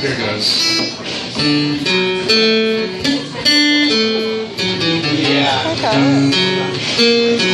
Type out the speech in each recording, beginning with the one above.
Here it goes. Okay.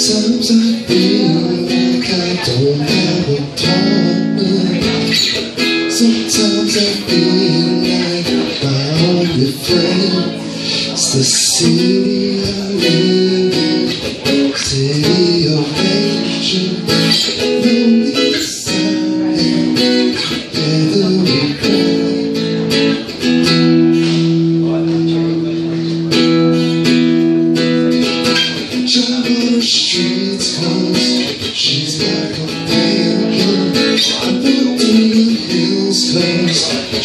Sometimes I feel like I don't have a partner. Sometimes I feel like my only friend is the city I live in, city of angels.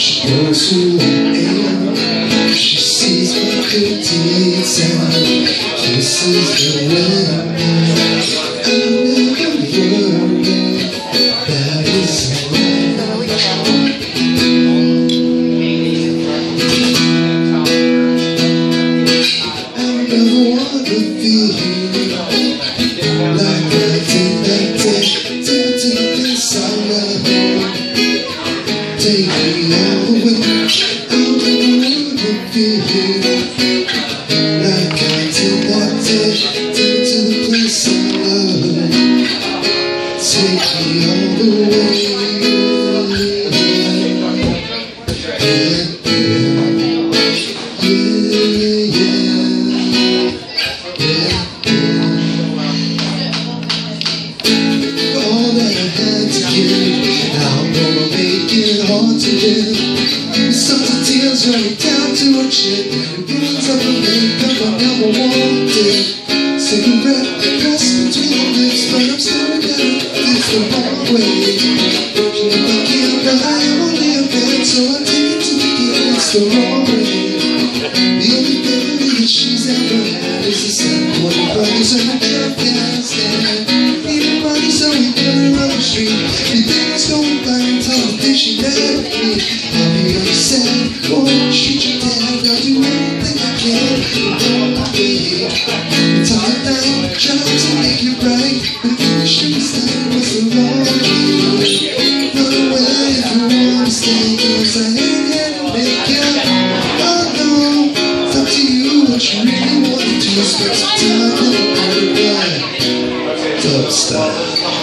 She knows who I am. She sees my good deeds and kisses the way I'm wind. Take all the way. I day. Take to the place I love. Take me all the way. Tears running down to chin, it runs up her makeup I never wanted. Cigarette pressed between her lips, but I'm starting out it's the wrong way. She met me. Be upset, won't treat you dad. I'll do anything I can. Oh, baby. Until I die, trying to make it right. But if you should stay, what's the wrong with you? Run away if you wanna stay, cause I ain't to make you. Oh no, it's up to you what you really want to do. Spend some time in the right. Don't stop.